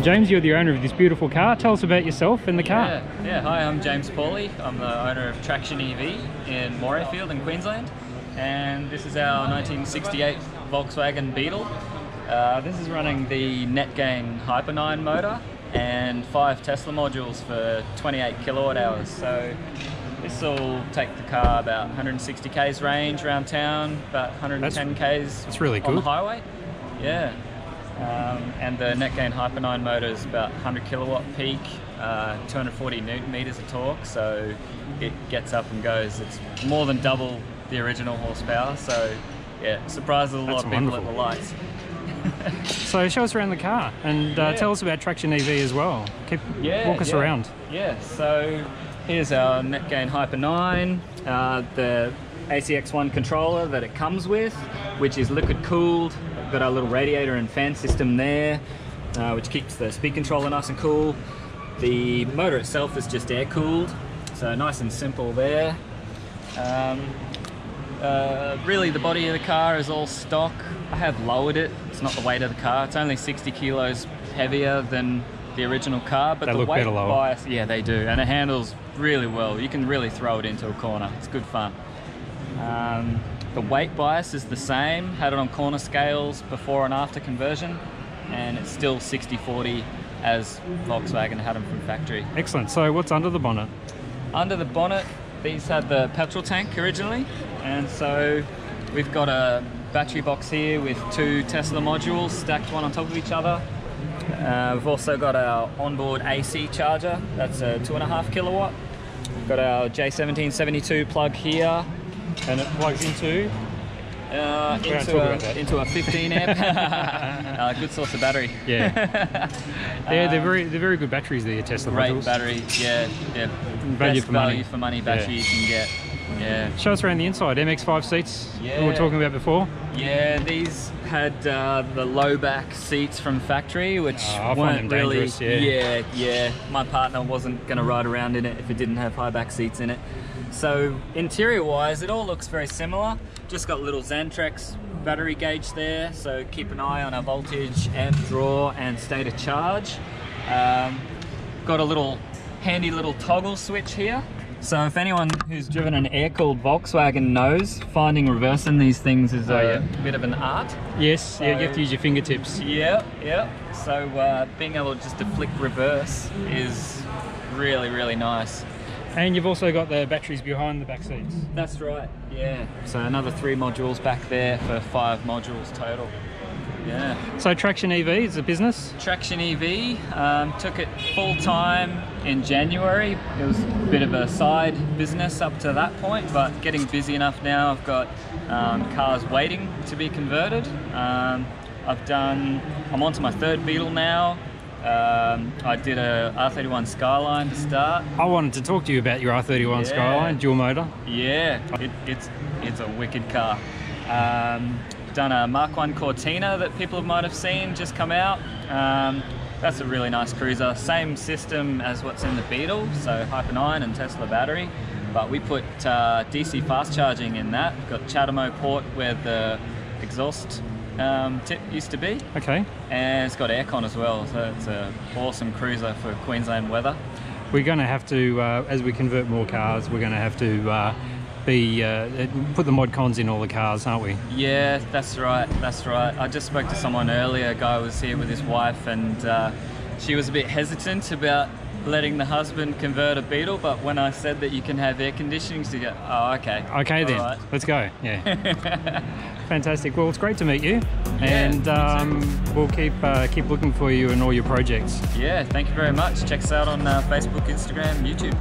James, you're the owner of this beautiful car. Tell us about yourself and the car. Yeah, yeah. Hi, I'm James Pawley. I'm the owner of Traction EV in Morayfield in Queensland. And this is our 1968 Volkswagen Beetle. Uh, this is running the Netgain Hyper 9 motor and five Tesla modules for 28 kilowatt hours. So this will take the car about 160 k's range around town, about 110 k's that's really on the good. highway. Yeah. Um, and the Netgain Hyper 9 motor is about 100 kilowatt peak, uh, 240 newton meters of torque, so it gets up and goes. It's more than double the original horsepower, so yeah, surprises a lot That's of people at the lights. So show us around the car and uh, Yeah. tell us about Traction EV as well. Keep, Yeah, walk us yeah. around. Yeah, so here's our Netgain Hyper 9, uh, the ACX1 controller that it comes with, which is liquid cooled. Got our little radiator and fan system there, uh, which keeps the speed controller nice and cool. The motor itself is just air cooled, so nice and simple there. Um, uh, really, the body of the car is all stock. I have lowered it. It's not the weight of the car. It's only 60 kilos heavier than the original car, but They the weight bias, yeah, they do, and it handles really well. You can really throw it into a corner. It's good fun. The weight bias is the same. Had it on corner scales before and after conversion, and it's still 60-40 as Volkswagen had them from factory. Excellent. So what's under the bonnet? Under the bonnet, these had the petrol tank originally, and so we've got a battery box here with two Tesla modules stacked one on top of each other. Uh, we've also got our onboard AC charger, that's a two and a half kilowatt. We've got our J1772 plug here, And it plugs into. uh, into, a, into a 15 amp. uh, good source of battery. Yeah. they're, they're very they're very good batteries. There, Tesla Great modules. battery, yeah, yeah. Value Best for money. value for money battery Yeah. you can get. Yeah. Show us around the inside. MX5 seats. We were talking about before. Yeah, these had uh, the low back seats from factory, which Oh, weren't really. yeah. yeah, yeah. My partner wasn't going to ride around in it if it didn't have high back seats in it. So interior-wise, it all looks very similar. Just got little Xantrex battery gauge there, so keep an eye on our voltage, amp draw, and state of charge. Um, got a little handy little toggle switch here. So if anyone who's driven an air-cooled Volkswagen knows, finding reverse in these things is Oh, a yeah. bit of an art. Yes. yeah. You have to use your fingertips. Yeah, yeah. So uh, being able just to flick reverse is really, really nice. And you've also got the batteries behind the back seats. That's right. Yeah. So another three modules back there for five modules total. Yeah. So Traction EV is a business. Traction EV um, took it full time in January. It was a bit of a side business up to that point, but getting busy enough now. I've got um, cars waiting to be converted. Um, I've done. I'm on to my third Beetle now. Um, I did a R31 Skyline to start. I wanted to talk to you about your R31 Yeah. Skyline dual motor. Yeah, it, it's it's a wicked car. Um, done a Mark One Cortina that people might have seen just come out. Um, that's a really nice cruiser. Same system as what's in the Beetle, so Hyper 9 and Tesla battery. But we put uh, DC fast charging in that. Got CHAdeMO port where the exhaust um, tip used to be, Okay. and it's got aircon as well. So it's an awesome cruiser for Queensland weather. We're going to have to, uh, as we convert more cars, we're going to have to uh, be uh, put the mod cons in all the cars, aren't we? Yeah, that's right. That's right. I just spoke to someone earlier. A guy was here with his wife, and uh, she was a bit hesitant about letting the husband convert a Beetle. But when I said that you can have air conditioning, she go, "Oh, okay." Okay then, All right. let's go. Yeah. Fantastic. Well, it's great to meet you, yeah, and you um, we'll keep uh, keep looking for you and all your projects. Yeah. Thank you very much. Check us out on uh, Facebook, Instagram, YouTube.